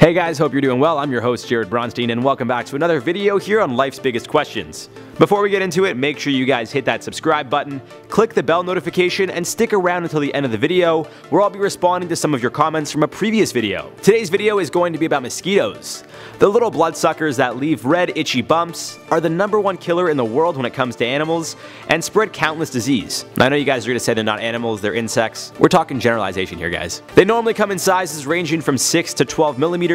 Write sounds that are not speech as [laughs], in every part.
Hey guys, hope you're doing well. I'm your host Jarred Bronstein and welcome back to another video here on Life's Biggest Questions. Before we get into it, make sure you guys hit that subscribe button, click the bell notification, and stick around until the end of the video, where I'll be responding to some of your comments from a previous video. Today's video is going to be about mosquitoes. The little bloodsuckers that leave red, itchy bumps are the number one killer in the world when it comes to animals and spread countless disease. I know you guys are going to say they're not animals, they're insects. We're talking generalization here, guys. They normally come in sizes ranging from 6 to 12 millimeters,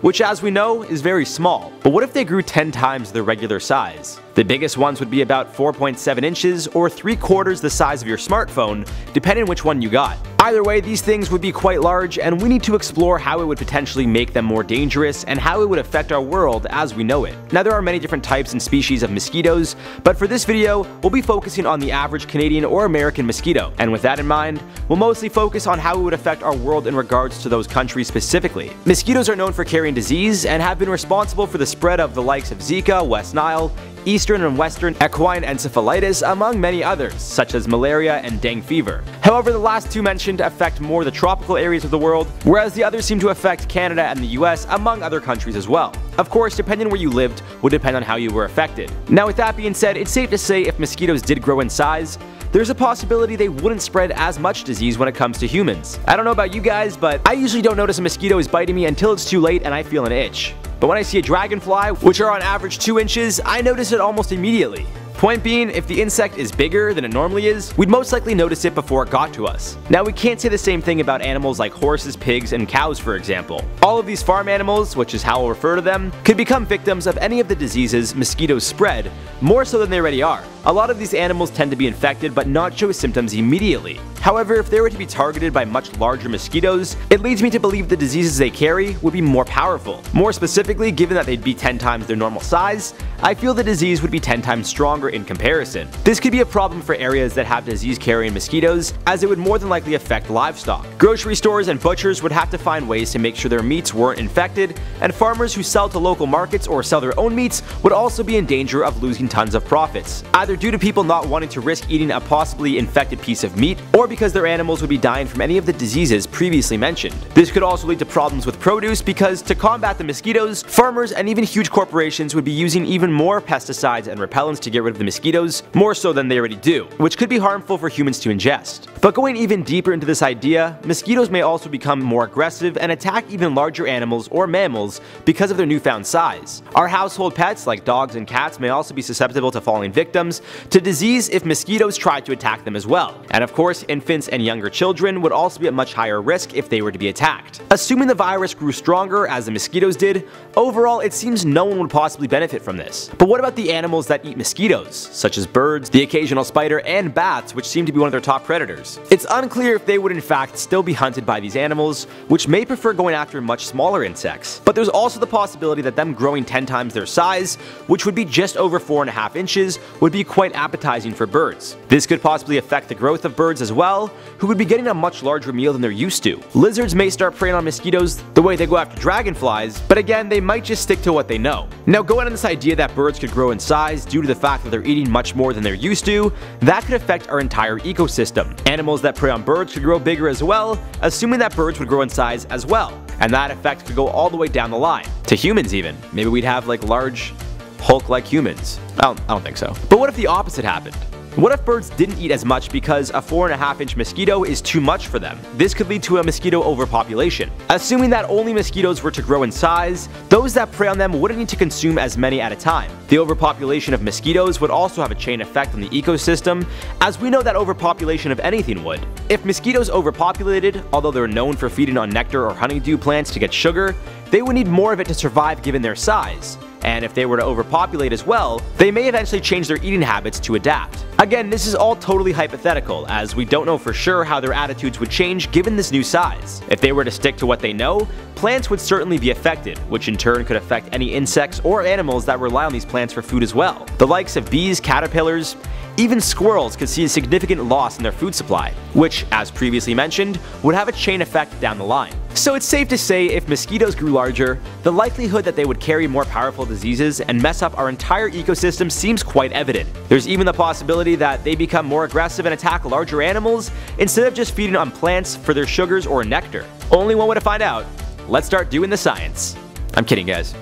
which as we know is very small. But what if they grew 10 times their regular size? The biggest ones would be about 4.7 inches or 3 quarters the size of your smartphone, depending which one you got. Either way, these things would be quite large and we need to explore how it would potentially make them more dangerous and how it would affect our world as we know it. Now there are many different types and species of mosquitoes, but for this video, we'll be focusing on the average Canadian or American mosquito. And with that in mind, we'll mostly focus on how it would affect our world in regards to those countries specifically. Mosquitoes are known for carrying disease and have been responsible for the spread of the likes of Zika, West Nile, Eastern and Western equine encephalitis, among many others, such as malaria and dengue fever. However, the last two mentioned affect more the tropical areas of the world, whereas the others seem to affect Canada and the US, among other countries as well. Of course, depending where you lived would depend on how you were affected. Now with that being said, it's safe to say if mosquitoes did grow in size, there's a possibility they wouldn't spread as much disease when it comes to humans. I don't know about you guys, but I usually don't notice a mosquito is biting me until it's too late and I feel an itch. But when I see a dragonfly, which are on average 2 inches, I notice it almost immediately. Point being, if the insect is bigger than it normally is, we'd most likely notice it before it got to us. Now we can't say the same thing about animals like horses, pigs, and cows for example. All of these farm animals, which is how I'll refer to them, could become victims of any of the diseases mosquitoes spread, more so than they already are. A lot of these animals tend to be infected but not show symptoms immediately. However, if they were to be targeted by much larger mosquitoes, it leads me to believe the diseases they carry would be more powerful. More specifically, given that they'd be 10 times their normal size, I feel the disease would be 10 times stronger in comparison. This could be a problem for areas that have disease-carrying mosquitoes, as it would more than likely affect livestock. Grocery stores and butchers would have to find ways to make sure their meats weren't infected, and farmers who sell to local markets or sell their own meats would also be in danger of losing tons of profits, either due to people not wanting to risk eating a possibly infected piece of meat, or because their animals would be dying from any of the diseases previously mentioned. This could also lead to problems with produce because to combat the mosquitoes, farmers and even huge corporations would be using even more pesticides and repellents to get rid of the mosquitoes, more so than they already do, which could be harmful for humans to ingest. But going even deeper into this idea, mosquitoes may also become more aggressive and attack even larger animals or mammals because of their newfound size. Our household pets like dogs and cats may also be susceptible to falling victims to disease if mosquitoes try to attack them as well. And of course, infants and younger children would also be at much higher risk if they were to be attacked. Assuming the virus grew stronger as the mosquitoes did, overall it seems no one would possibly benefit from this. But what about the animals that eat mosquitoes, such as birds, the occasional spider, and bats which seem to be one of their top predators? It's unclear if they would in fact still be hunted by these animals, which may prefer going after much smaller insects. But there's also the possibility that them growing 10 times their size, which would be just over 4.5 inches, would be quite appetizing for birds. This could possibly affect the growth of birds as well, who would be getting a much larger meal than they're used to. Lizards may start preying on mosquitoes the way they go after dragonflies, but again, they might just stick to what they know. Now going on this idea that birds could grow in size due to the fact that they're eating much more than they're used to, that could affect our entire ecosystem. Animals that prey on birds could grow bigger as well, assuming that birds would grow in size as well. And that effect could go all the way down the line, to humans even. Maybe we'd have like large Hulk-like humans. I don't, I don't think so. But what if the opposite happened? What if birds didn't eat as much because a 4.5 inch mosquito is too much for them? This could lead to a mosquito overpopulation. Assuming that only mosquitoes were to grow in size, those that prey on them wouldn't need to consume as many at a time. The overpopulation of mosquitoes would also have a chain effect on the ecosystem, as we know that overpopulation of anything would. If mosquitoes overpopulated, although they're known for feeding on nectar or honeydew plants to get sugar, they would need more of it to survive given their size and if they were to overpopulate as well, they may eventually change their eating habits to adapt. Again, this is all totally hypothetical, as we don't know for sure how their attitudes would change given this new size. If they were to stick to what they know, plants would certainly be affected, which in turn could affect any insects or animals that rely on these plants for food as well. The likes of bees, caterpillars, even squirrels could see a significant loss in their food supply, which, as previously mentioned, would have a chain effect down the line. So it's safe to say if mosquitoes grew larger, the likelihood that they would carry more powerful diseases and mess up our entire ecosystem seems quite evident. There's even the possibility that they become more aggressive and attack larger animals instead of just feeding on plants for their sugars or nectar. Only one way to find out. let's start doing the science. I'm kidding, guys.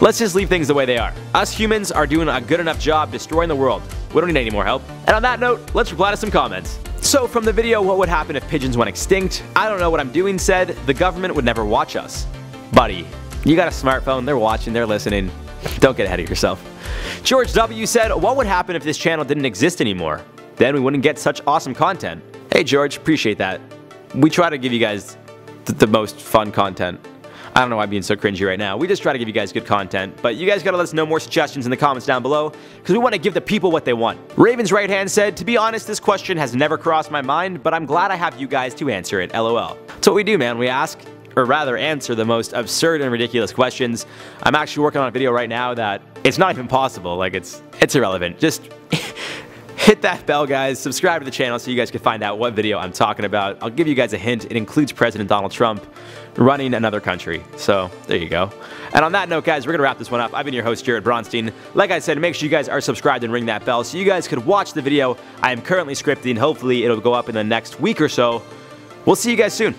Let's just leave things the way they are. Us humans are doing a good enough job destroying the world. We don't need any more help. And on that note, let's reply to some comments. So from the video, what would happen if pigeons went extinct? I don't know what I'm doing said, the government would never watch us. Buddy, you got a smartphone, they're watching, they're listening. Don't get ahead of yourself. George W. said, what would happen if this channel didn't exist anymore? Then we wouldn't get such awesome content. Hey George, appreciate that. We try to give you guys th the most fun content. I don't know why I'm being so cringy right now. We just try to give you guys good content, but you guys gotta let us know more suggestions in the comments down below, because we want to give the people what they want. Raven's right hand said, to be honest, this question has never crossed my mind, but I'm glad I have you guys to answer it, lol. That's what we do, man. We ask, or rather answer the most absurd and ridiculous questions. I'm actually working on a video right now that it's not even possible, like it's, it's irrelevant. Just [laughs] hit that bell guys, subscribe to the channel so you guys can find out what video I'm talking about. I'll give you guys a hint, it includes President Donald Trump running another country. So there you go. And on that note guys, we're going to wrap this one up. I've been your host Jarred Bronstein. Like I said, make sure you guys are subscribed and ring that bell so you guys could watch the video I am currently scripting. Hopefully it'll go up in the next week or so. We'll see you guys soon.